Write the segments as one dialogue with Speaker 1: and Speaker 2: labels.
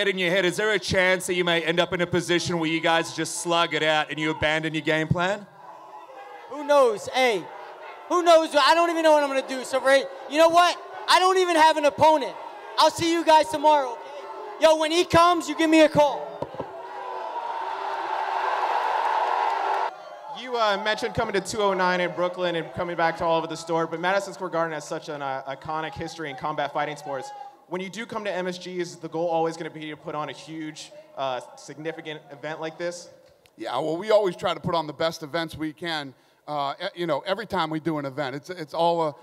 Speaker 1: Head in your head, is there a chance that you may end up in a position where you guys just slug it out and you abandon your game plan?
Speaker 2: Who knows? Hey, who knows? I don't even know what I'm gonna do. So, Ray, you know what? I don't even have an opponent. I'll see you guys tomorrow, okay? Yo, when he comes, you give me a call.
Speaker 3: You uh, mentioned coming to 209 in Brooklyn and coming back to all over the store, but Madison Square Garden has such an uh, iconic history in combat fighting sports. When you do come to MSG, is the goal always going to be to put on a huge, uh, significant event like this?
Speaker 4: Yeah, well, we always try to put on the best events we can. Uh, you know, every time we do an event, it's it's all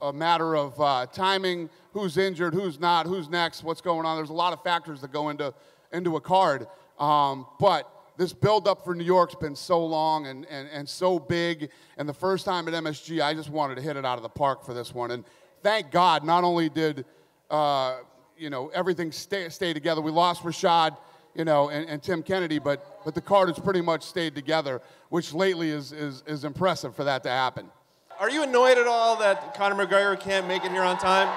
Speaker 4: a, a matter of uh, timing, who's injured, who's not, who's next, what's going on. There's a lot of factors that go into into a card. Um, but this build up for New York's been so long and, and, and so big. And the first time at MSG, I just wanted to hit it out of the park for this one. And thank God, not only did uh, you know everything stay, stay together, we lost Rashad, you know, and, and Tim Kennedy, but but the card has pretty much stayed together, which lately is, is is impressive for that to happen.
Speaker 3: Are you annoyed at all that Conor McGregor can't make it here on time?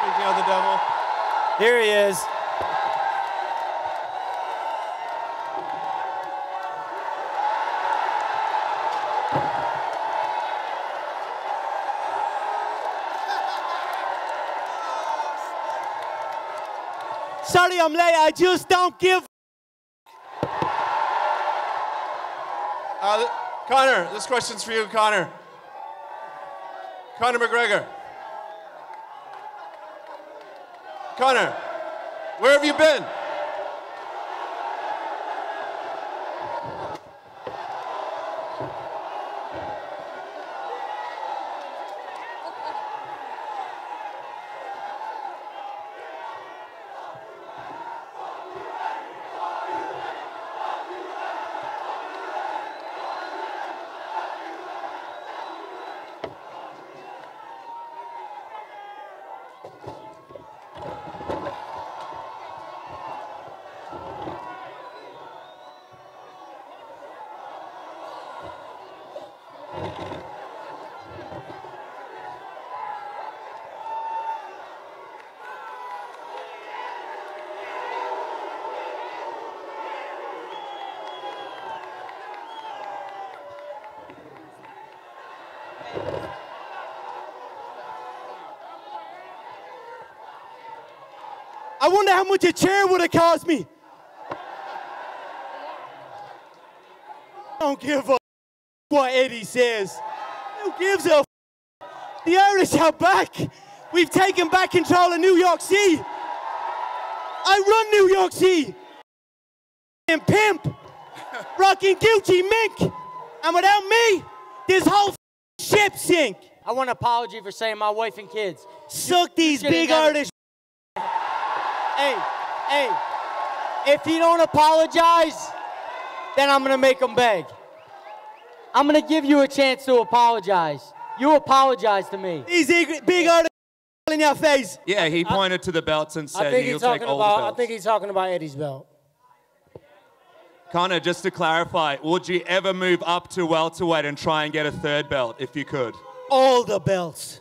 Speaker 3: Speaking of the devil.
Speaker 2: Here he is. Sorry I'm late, I just don't give
Speaker 3: Uh, Conor, this question's for you, Connor. Conor McGregor. Conor, where have you been?
Speaker 2: I wonder how much a chair would have cost me. Don't give a what Eddie says. Who gives a The Irish are back. We've taken back control of New York City. I run New York City. And pimp, rocking Gucci mink. And without me, this whole ship sink. I want an apology for saying my wife and kids. Suck these
Speaker 5: should've
Speaker 2: big artists. Hey, hey, if you don't apologize, then I'm gonna make them beg. I'm gonna give you a chance to apologize. You apologize to me. He's big, big artists in your face.
Speaker 1: Yeah, he pointed to the belts and
Speaker 5: I
Speaker 1: said
Speaker 5: think
Speaker 1: he'll
Speaker 5: he's
Speaker 1: take
Speaker 5: talking
Speaker 1: all the
Speaker 5: about. I
Speaker 1: belts.
Speaker 5: think he's talking about Eddie's belt.
Speaker 1: Conor, just to clarify, would you ever move up to welterweight and try and get a third belt if you could?
Speaker 2: All the belts.